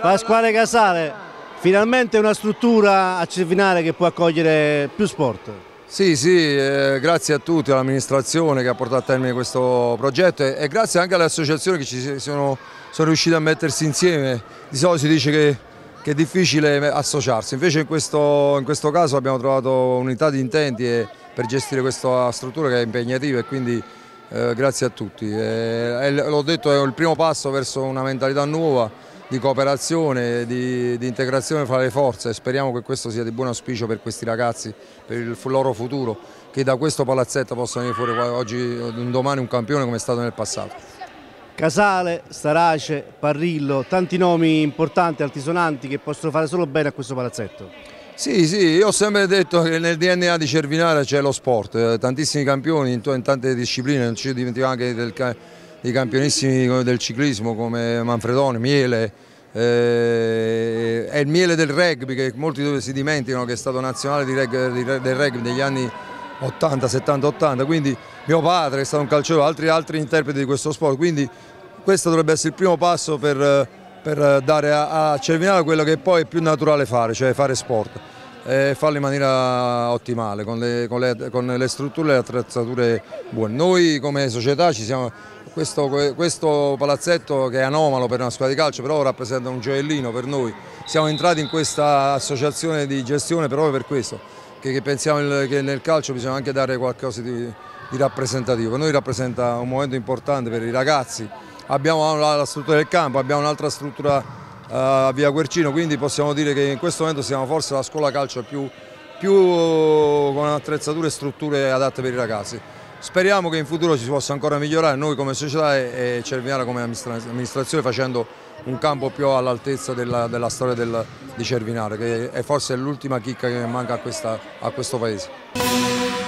Pasquale Casale, finalmente una struttura a Cervinare che può accogliere più sport. Sì, sì, eh, grazie a tutti, all'amministrazione che ha portato a termine questo progetto e, e grazie anche alle associazioni che ci sono, sono riuscite a mettersi insieme. Di solito si dice che, che è difficile associarsi, invece in questo, in questo caso abbiamo trovato unità di intenti e, per gestire questa struttura che è impegnativa e quindi eh, grazie a tutti. L'ho detto, è il primo passo verso una mentalità nuova di cooperazione, di, di, integrazione fra le forze e speriamo che questo sia di buon auspicio per questi ragazzi, per il loro futuro, che da questo palazzetto possano venire fuori oggi, un domani un campione come è stato nel passato. Casale, Starace, Parrillo, tanti nomi importanti, altisonanti che possono fare solo bene a questo palazzetto. Sì, sì, io ho sempre detto che nel DNA di Cervinare c'è lo sport, eh, tantissimi campioni in, in tante discipline, non ci dimentichiamo anche del i campionissimi del ciclismo come Manfredone, Miele, eh, è il miele del rugby che molti si dimenticano che è stato nazionale reg, del rugby negli anni 80, 70, 80, quindi mio padre è stato un calciatore, altri, altri interpreti di questo sport, quindi questo dovrebbe essere il primo passo per, per dare a, a Cervinale quello che poi è più naturale fare, cioè fare sport e farlo in maniera ottimale, con le, con le, con le strutture e le attrezzature buone. Noi come società ci siamo questo, questo, palazzetto che è anomalo per una squadra di calcio però rappresenta un gioiellino per noi. Siamo entrati in questa associazione di gestione proprio per questo, che, che pensiamo che nel calcio bisogna anche dare qualcosa di, di, rappresentativo. Per noi rappresenta un momento importante per i ragazzi. Abbiamo la, struttura del campo, abbiamo un'altra struttura uh, a Via Quercino, quindi possiamo dire che in questo momento siamo forse la scuola calcio più, più con attrezzature e strutture adatte per i ragazzi. Speriamo che in futuro si possa ancora migliorare noi come società e, Cervignara come amministrazione facendo un campo più all'altezza della, della, storia del, di Cervinare che è forse l'ultima chicca che manca a, questa, a questo paese.